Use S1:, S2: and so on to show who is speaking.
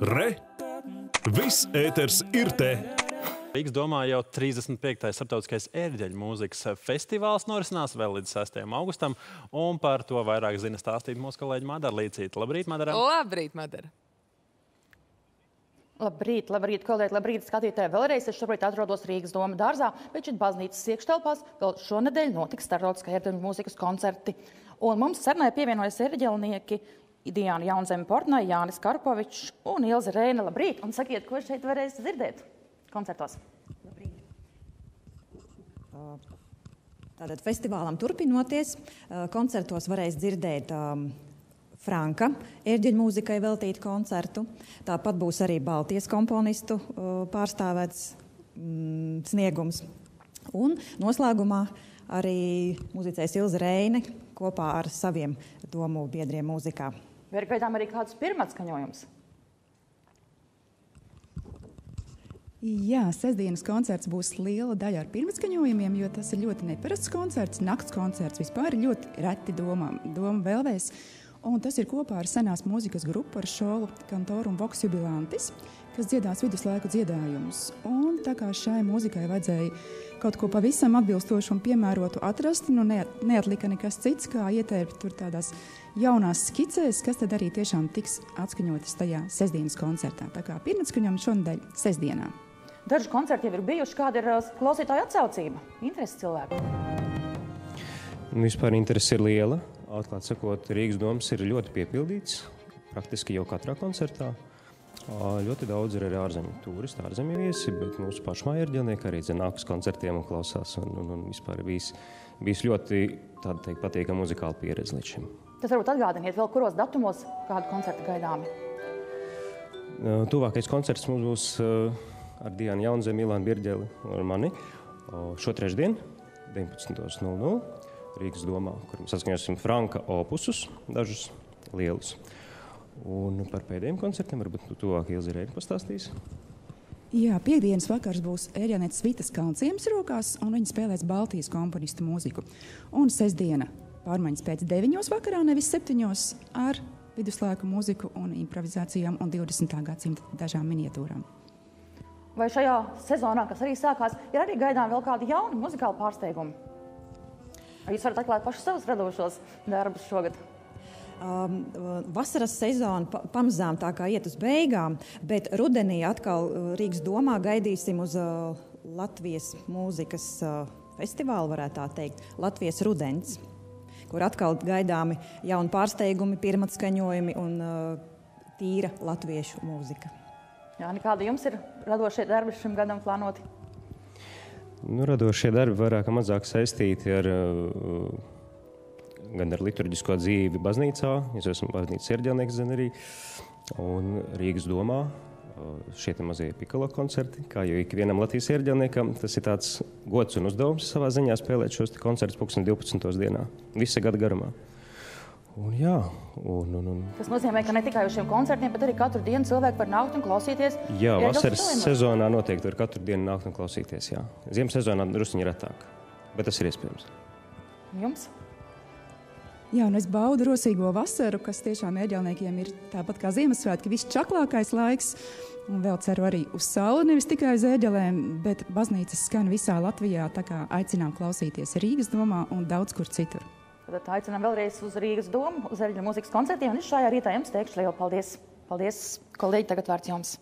S1: Re! Viss ēters ir te!
S2: Rīgas domā jau 35. starptautiskais ērģeļu mūzikas festivāls norisinās vēl līdz 6. augustam, un par to vairāk zina stāstīt mūsu kolēģi Madara Līcīta. Labrīt, Madara!
S3: Labrīt, Madara!
S4: Labrīt, labrīt, kolēģi, labrīt, skatītāji. Vēlreiz es šobrīd atrodos Rīgas doma dārzā, bet šeit baznīcas iekštelpās vēl šonedēļ notiks starptautiskie ērģeļu mūzikas koncerti. Un mums sarunai pievienojas ērģelnieki Diana Jaunzeme Portnai, Jānis Karpovičs un Ilze Rēna. Labrīt! Un sakiet, ko šeit varēs dzirdēt koncertos? Labrīt!
S5: Tātad festivālam turpinoties, koncertos varēs dzirdēt Franka ērģeļu mūzikai veltītu koncertu. Tāpat būs arī Baltijas komponistu pārstāvēts mm, sniegums. Un noslēgumā arī muzicēs Ilza Reine kopā ar saviem domu biedriem mūzikā.
S4: Vai ir gaidām arī kāds pirmatskaņojums?
S6: Jā, sestdienas koncerts būs liela daļa ar pirmatskaņojumiem, jo tas ir ļoti neparasts koncerts. Nakts koncerts vispār ļoti reti domām, doma vēlvēs. Un tas ir kopā ar senās mūzikas grupu ar šolu kantoru un voks jubilantis, kas dziedās viduslaiku dziedājumus. Un tā kā šai mūzikai vajadzēja kaut ko pavisam atbilstošu un piemērotu atrast, nu neatlika nekas cits, kā ietērpt tur tādās jaunās skicēs, kas tad arī tiešām tiks atskaņotas tajā sestdienas koncertā. Tā kā pirmatskaņojumi šonadēļ sestdienā.
S4: Daži koncerti jau ir bijuši. Kāda ir klausītāja atsaucība? Interesi cilvēku?
S7: Nu, vispār interesi ir liela. Atklāt sakot, Rīgas domas ir ļoti piepildīts. Praktiski jau katrā koncertā. Ļoti daudz ir arī ārzemju turisti, ārzemju viesi, bet mūsu pašmāja ērģelnieki arī nāk uz koncertiem un klausās. Un, un, un vispār bijis, bijis ļoti teikt, patīkama muzikāla pieredze līdz šim.
S4: Tas varbūt atgādiniet vēl, kuros datumos kādu koncertu gaidāmi?
S7: Tuvākais koncerts mums būs ar Dianu Jaunzemi, Milānu Birģeli un mani šo trešdienu, 19.00. Rīgas domā, kur mēs saskaņosim Franka opusus, dažus lielus. Un par pēdējiem koncertiem varbūt tu tuvāk Ilzi Reini pastāstīs.
S6: Jā, piekdienas vakars būs Ērjānetes Vitas Kalnciems rokās, un viņi spēlēs Baltijas komponistu mūziku. Un sestdiena pārmaiņas pēc deviņos vakarā, nevis septiņos, ar viduslaiku mūziku un improvizācijām un 20. gadsimta dažām miniatūrām.
S4: Vai šajā sezonā, kas arī sākās, ir arī gaidām vēl kādi jauni muzikāli pārsteigumi? Jūs varat atklāt pašus savus radošos darbus šogad?
S5: Vasaras sezona pa, pamazām tā kā iet uz beigām, bet rudenī atkal Rīgas domā gaidīsim uz uh, Latvijas mūzikas uh, festivālu, varētu tā teikt, Latvijas rudens, kur atkal gaidāmi jauni pārsteigumi, pirmatskaņojumi un uh, tīra latviešu mūzika.
S4: Jā, kādi jums ir radošie darbi šim gadam plānoti?
S7: Nu, radošie darbi vairāk vai mazāk saistīti ar, gan ar liturģisko dzīvi baznīcā, es esmu baznīcas ierģelnieks, gan arī un Rīgas domā. Šie mazie pikalo koncerti, kā jau ikvienam Latvijas ierģelniekam, tas ir tāds gods un uzdevums savā ziņā spēlēt šos koncertus 12. dienā, visa gada garumā. Un, jā, un, un, un.
S4: Tas nozīmē, ka ne tikai uz šiem koncertiem, bet arī katru dienu cilvēki var nākt un klausīties.
S7: Jā, vasaras sezonā noteikti var katru dienu nākt un klausīties. Jā. Ziemas sezonā druskuļi retāk, bet tas ir iespējams.
S4: Jums?
S6: Jā, un es baudu rosīgo vasaru, kas tiešām ēģelniekiem ir tāpat kā Ziemassvētki, viss čaklākais laiks. Un vēl ceru arī uz sauli, nevis tikai uz ēģelēm, bet baznīcas skan visā Latvijā. Tā kā aicinām klausīties Rīgas domā un daudz kur citur.
S4: Tad aicinām vēlreiz uz Rīgas domu, uz Eļģa mūzikas koncertiem. Un es šajā rītā jums teikšu lielu paldies. Paldies, kolēģi, tagad vārds jums.